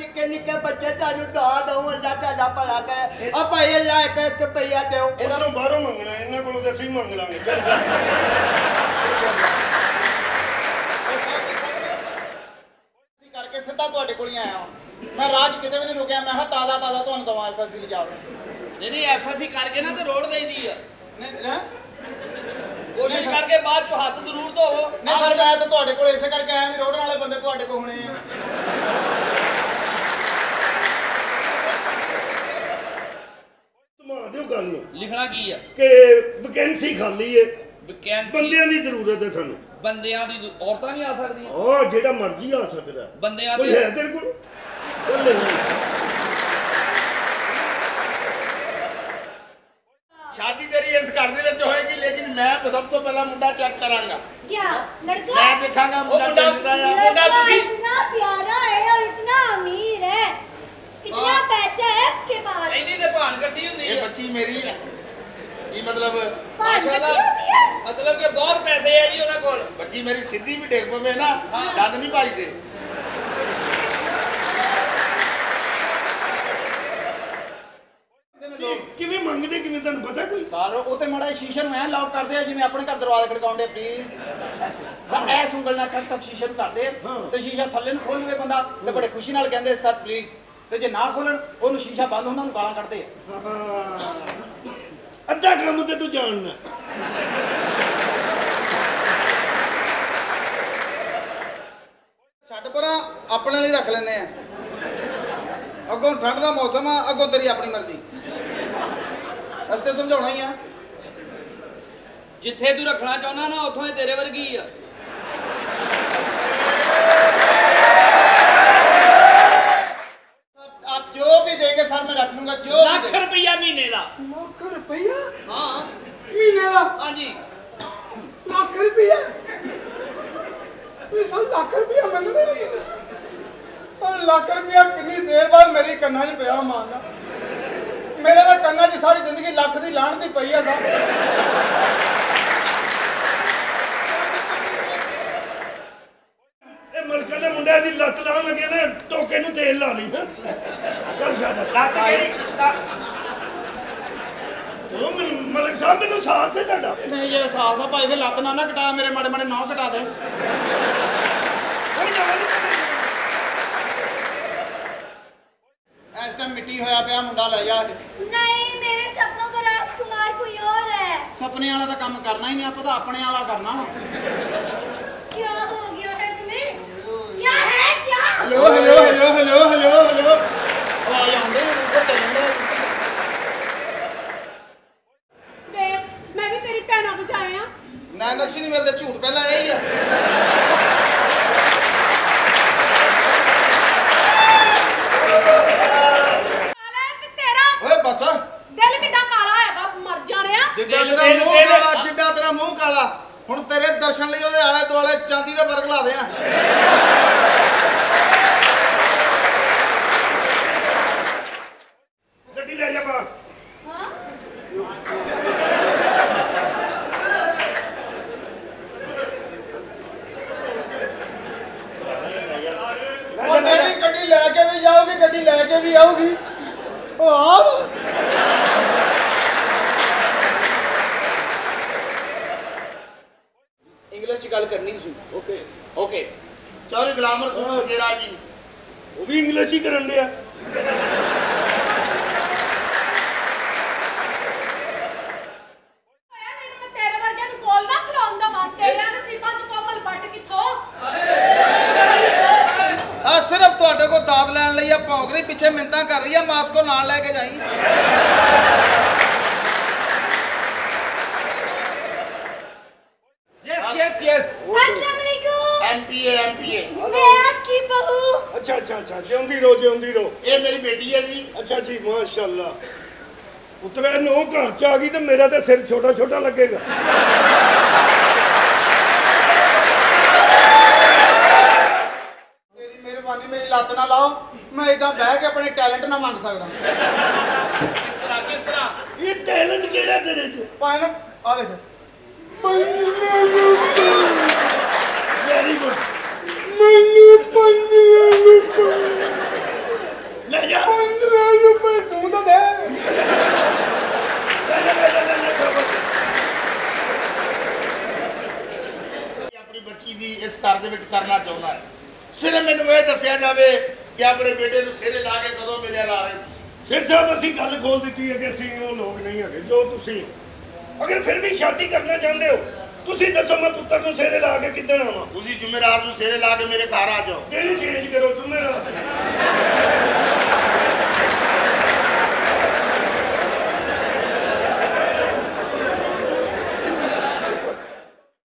ਨਿੱਕੇ ਨਿੱਕੇ ਬੱਚੇ ਤੁਹਾਨੂੰ ਦਾ ਦਊ ਅੱਲਾ ਤੁਹਾਡਾ ਭਲਾ ਕਰੇ ਆ ਭਾਈ ਅੱਲਾ ਇੱਕ ਇੱਕ ਰੁਪਈਆ ਦਿਓ। ਇਹਨਾਂ ਨੂੰ ਬਾਹਰੋਂ ਮੰਗਣਾ ਇਹਨਾਂ ਕੋਲੋਂ ਤੇ ਅਸੀਂ ਮੰਗ ਲਾਂਗੇ। ਚੱਲ। ਕਰਕੇ ਸਿੱਧਾ ਤੁਹਾਡੇ ਕੋਲ ਹੀ ਆਇਆ ਹਾਂ। ਮੈਂ ਰਾਜ ਕਿਤੇ ਵੀ ਨਹੀਂ ਰੁਕਿਆ ਮੈਂ ਕਿਹਾ ਤਾਜ਼ਾ ਤਾਜ਼ਾ ਤੁਹਾਨੂੰ ਦਵਾਂ ਐਫਐਸਸੀ ਲਿਜਾਓ। ਨਹੀਂ ਨਹੀਂ ਐਫਐਸਸੀ ਕਰਕੇ ਨਾ ਤੇ ਰੋੜ ਦੇਈਦੀ ਆ। ਨਹੀਂ ਨਾ ਕੋਸ਼ਿਸ਼। ਕਰਕੇ ਬਾਅਦ ਚ ਹੱਥ ਜ਼ਰੂਰ ਧੋਵੋ। ਨਹੀਂ ਸਰ ਮੈਂ ਤਾਂ ਤੁਹਾਡੇ ਕੋਲ ਇਸੇ ਕਰਕੇ ਆਇਆ ਵੀ ਰੋਡਣ ਵਾਲੇ ਬੰਦੇ ਤੁਹਾਡੇ ਕੋਲ ਹੋਣੇ ਆ ਧਮਾ ਦਿਓ ਗੱਲ ਨੂੰ ਲਿਖਣਾ ਕੀ ਆ ਕਿ ਵੈਕੈਂਸੀ ਖਾਲੀ ਏ ਵੈਕੈਂਸੀ ਬੰਦਿਆਂ ਦੀ ਜ਼ਰੂਰਤ ਹੈ ਸਾਨੂੰ ਬੰਦਿਆਂ ਦੀ ਜ਼ਰੂ- ਔਰਤਾਂ ਵੀ ਆ ਸਕਦੀਆਂ ਆ ਜਿਹੜਾ ਮਰਜ਼ੀ ਆ ਸਕਦਾ ਬੰਦਿਆਂ ਕੋਈ ਦੀ ਹੈ ਤੇਰੇ ਕੋਲ ਉਹ ਨਹੀਂ ਸ਼ਾਦੀ ਤੇਰੀ ਇਸ ਘਰ ਦੇ ਵਿੱਚ ਹੋਏਗੀ ਲੇਕਿਨ ਮੈਂ ਸਭ ਤੋਂ ਪਹਿਲਾਂ ਮੁੰਡਾ ਚੈੱਕ ਕਰਾਂਗਾ क्या लड़का ਮੈਂ ਦੇਖਾਂਗਾ ਮੁੰਡਾ ਮੁੰਡਾ- ਕਿੰਨਾ ਆ मुंडा लड़का तुसी- इतना प्यारा है और इतना अमीर है कितना हाँ। पैसा है उसके पास ਇੰਨੀ ਤੇ ਭਾਣ ਇਕੱਠੀ ਹੁੰਦੀ ਇਹ ਆ ਬੱਚੀ ਮੇਰੀ ਹੈ ਕੀ ਮਤਲਬ? ਮਾਸ਼ਾਅੱਲਾ। ਮਤਲਬ ਕਿ ਬਹੁਤ ਪੈਸੇ ਆ ਜੀ ਉਹਨਾਂ ਕੋਲ। ਬੱਚੀ ਮੇਰੀ ਸਿੱਧੀ ਵੀ ਡੇਗ ਪਵੇ ਨਾ ਦੰਦ ਨਹੀਂ ਭਜਦੇ। ਕਿਵੇਂ ਮੰਗਦੇ ਕਿਵੇਂ ਤੁਹਾਨੂੰ ਪਤਾ ਕੋਈ? ਸਰ ਉਹ ਤੇ ਮੜਾ ਸ਼ੀਸ਼ੇ ਨੂੰ ਐ ਲੌਕ ਕਰਦੇ ਆ ਜਿਵੇਂ ਆਪਣੇ ਘਰ ਦਰਵਾਜ਼ਾ ਖੜਕਾਉਂਦੇ ਪਲੀਜ਼ ਐਸੇ। ਸਰ ਐਸ ਉਂਗਲ ਨਾਲ ਟਕ ਟਕ ਸ਼ੀਸ਼ਾ ਨੂੰ ਕਰਦੇ ਤੇ ਸ਼ੀਸ਼ਾ ਥੱਲੇ ਨੂੰ ਖੋਲਵੇ ਬੰਦਾ ਤੇ ਬੜੇ ਖੁਸ਼ੀ ਨਾਲ ਕਹਿੰਦੇ ਸਰ ਪਲੀਜ਼ ਤੇ ਜੇ ਨਾ ਖੋਲਣ ਉਹਨੂੰ ਸ਼ੀਸ਼ਾ ਬੰਦ ਹੁੰਦਾ ਉਹਨੂੰ ਗਾਲਾਂ ਕੱਢਦੇ ਆ। ਅੱਧਾ ਕੰਮ ਤੇ ਤੂੰ ਜਾਣਦਾ ਛੱਡ ਪਰਾਂ ਆਪਣੇ ਲਈ ਰੱਖ ਲੈਨੇ ਆ। ਅੱਗੋਂ ਠੰਡ ਦਾ ਮੌਸਮ ਆ ਅੱਗੋਂ ਤੇਰੀ ਆਪਣੀ ਮਰਜ਼ੀ। ਅਸੀਂ ਤੇ ਸਮਝਾਉਣਾ ਹੀ ਆ। ਜਿੱਥੇ ਤੂੰ ਰੱਖਣਾ ਚਾਹੁੰਦਾ ਨਾ ਉੱਥੋਂ ਹੀ ਤੇਰੇ ਵਰਗੀ ਆ ਆਪ ਜੋ ਵੀ ਦੇਗੇ ਸਰ ਮੈਂ ਰੱਖ ਲੂੰਗਾ ਜੋ ਵੀ ਲੱਖ ਦੇਗੇ ਰੁਪਈਆ ਮਹੀਨੇ ਦਾ ਲੱਖ ਰੁਪਈਆ ਹਾਂ ਮਹੀਨੇ ਦਾ ਹਾਂਜੀ। ਲੱਖ ਰੁਪਈਆ। ਵੀ ਸਰ ਲੱਖ ਰੁਪਈਆ ਮੈਨੂੰ ਦੇ ਦੇ ਸਰ ਲੱਖ ਰੁਪਈਆ ਕਿੰਨੀ ਦੇਰ ਬਾਅਦ ਮੇਰੀ ਕੰਨਾਂ 'ਚ ਪਿਆ ਮਾਰਨਾ। ਮੇਰੇ ਤਾਂ ਕੰਨਾਂ 'ਚ ਸਾਰੀ ਜ਼ਿੰਦਗੀ ਲੱਖ ਦੀ ਲਾਹਣ ਦੀ ਪਈ ਆ ਸਰ ਇਹ ਮਲਕਾ ਦੇ ਮੁੰਡੇ ਦੀ ਲੱਤ ਲਾਉਣ ਲੱਗੇ ਨੇ ਟੋਕੇ ਨੂੰ ਤੇਲ ਲਾ ਲਈ ਹਾਂ। ਚੱਲ ਸ਼ਾਬਾਸ਼ ਲੱਤ ਕਿਹੜੀ? ਉਹ ਮੈਨੂੰ ਮਲਕ ਸਾਹਿਬ ਮੈਨੂੰ ਸਾਥ ਹੈ ਤੁਹਾਡਾ ਨਹੀਂ ਜੇ ਸਾਹਸ ਆ ਭਾਈ ਫੇ ਲੱਤ ਨਾ ਨਾ ਕਟਾ ਮੇਰੇ ਮਾੜੇ ਮਾੜੇ ਨੌ ਕਟਾ ਦੇ ਕੋਈ ਨਾ ਇਸ ਟਾਈਮ ਮਿੱਟੀ ਹੋਇਆ ਪਿਆ ਮੁੰਡਾ ਲੈ ਜਾ नहीं मेरे सपनों का राजकुमार कोई और है ਸੁਪਨੇ ਵਾਲਾ ਤਾਂ ਕੰਮ ਕਰਨਾ ਹੀ ਨਹੀਂ ਆਪਾਂ ਤਾਂ ਆਪਣੇ ਵਾਲਾ ਕਰਨਾ ਵਾ क्या हो गया है तुम्हें क्या है क्या ਹੈਲੋ ਹੈਲੋ ਹੈਲੋ ਹੈਲੋ ਦਿਲ- ਤੇਰਾ ਦਿਲ- ਕਾਲਾ ਜਿੱਡਾ ਤੇਰਾ ਮੂੰਹ ਕਾਲਾ ਹੁਣ ਤੇਰੇ ਦਰਸ਼ਨ ਲਈ ਉਹਦੇ ਆਲੇ ਦੁਆਲੇ ਚਾਂਦੀ ਦਾ ਵਰਗ ਲਾ ਦੇ ਆ। ਗੱਡੀ ਲੈ ਜਾ ਬਾਹਰ। ਗੱਡੀ ਲੈ ਕੇ ਵੀ ਜਾਊਗੀ ਗੱਡੀ ਲੈ ਕੇ ਵੀ ਆਊਗੀ। ਉਹ ਆ ਇੰਗਲਿਸ਼ ਚ ਗੱਲ ਕਰਨੀ ਸੀ। ਓਕੇ ਓਕੇ ਚੌਰੀ ਗਲਾਮਰ ਸੂਟ ਸਗੇਰਾ ਜੀ ਉਹ ਵੀ ਇੰਗਲਿਸ਼ ਹੀ ਕਰਨ ਡਿਆ। ਹੋਇਆ ਮੈਨੂੰ ਮੈਂ ਤੇਰੇ ਵਰਗਿਆਂ ਨੂੰ ਕੋਲ ਨਾ ਖਲਾਉਂਦਾ ਵਾਂ ਤੇਰਿਆਂ ਨਸੀਬਾਂ ਚ ਕੋਮਲ ਵੱਟ ਕਿੱਥੋਂ? ਆ ਸਿਰਫ ਤੁਹਾਡੇ ਕੋਲ ਦਾਦ ਲੈਣ ਲਈ ਆ ਭੌਂਕ ਰਹੀ ਪਿੱਛੇ ਮਿੰਤਾਂ ਕਰ ਰਹੀ ਆ ਮਾਸਕੋ ਨਾਲ ਲੈ ਕੇ ਜਾਈ। ਯੈਸ ਯੈਸ ਯੈਸ अस्सलाम वालेकुम ਐਮਪੀਏ ਐਮਪੀਏ मैं आपकी बहू ਅੱਛਾ ਅੱਛਾ ਅੱਛਾ ਜਿਉਂਦੀ ਰੋ ਜਿਉਂਦੀ ਰੋ ਇਹ ਮੇਰੀ ਬੇਟੀ ਹੈ ਜੀ ਅੱਛਾ ਜੀ ਮਾਸ਼ਾਅੱਲਾ ਉਤਰਾ ਨੋ ਘਰ ਚ ਆ ਗਈ ਤੇ ਮੇਰਾ ਤਾਂ ਸਿਰ ਛੋਟਾ ਛੋਟਾ ਲੱਗੇਗਾ ਮੇਰੀ ਮਿਹਰਬਾਨੀ ਮੇਰੀ ਲੱਤ ਨਾ ਲਾਓ ਮੈਂ ਇਦਾਂ ਬਹਿ ਕੇ ਆਪਣੇ ਟੈਲੈਂਟ ਨਾ ਮੰਨ ਸਕਦਾ ਕਿਸ ਤਰ੍ਹਾਂ ਕਿਸ ਤਰ੍ਹਾਂ ਇਹ ਟੈਲੈਂਟ ਕਿਹੜਾ ਤੇਰੇ ਚ ਪਾਇਨ ਆ ਦੇਖ ਵੈਰੀ ਗੁੱਡ ਮੈਨੂੰ 15 ਰੁਪਏ ਲੈ ਜਾ 15 ਰੁਪਏ ਤੂੰ ਤਾਂ ਦੇ ਲੈ ਜਾ ਲੈ ਜਾ ਲੈ ਜਾ ਆਪਣੀ ਬੱਚੀ ਦੀ ਇਸ ਘਰ ਦੇ ਵਿੱਚ ਕਰਨਾ ਚਾਹੁੰਦਾ ਹੈ। ਸਿਰੇ ਮੈਨੂੰ ਇਹ ਦੱਸਿਆ ਜਾਵੇ ਕਿ ਆਪਣੇ ਬੇਟੇ ਨੂੰ ਸਿਰੇ ਲਾ ਕੇ ਕਦੋਂ ਮਿਲਿਆ ਲਾ ਰਹੇ ਸਿਰ ਸਾਹਿਬ ਅਸੀਂ ਗੱਲ ਖੋਲ ਦਿੱਤੀ ਹੈ ਕਿ ਅਸੀਂ ਉਹ ਲੋਕ ਨਹੀਂ ਹੈਗੇ ਜੋ ਤੁਸੀਂ ਅਗਰ ਫਿਰ ਵੀ ਸ਼ਾਦੀ ਕਰਨਾ ਚਾਹੁੰਦੇ ਹੋ ਤੁਸੀਂ ਦੱਸੋ ਮੈਂ ਪੁੱਤਰ ਨੂੰ ਸਿਰੇ ਲਾ ਕੇ ਕਿੱਦਣ ਆਵਾਂ? ਤੁਸੀਂ ਜੁਮੇਰਾਤ ਨੂੰ ਸਿਰੇ ਲਾ ਕੇ ਮੇਰੇ ਘਰ ਆ ਜਾਓ। ਦਿਨ ਚੇਂਜ ਕਰੋ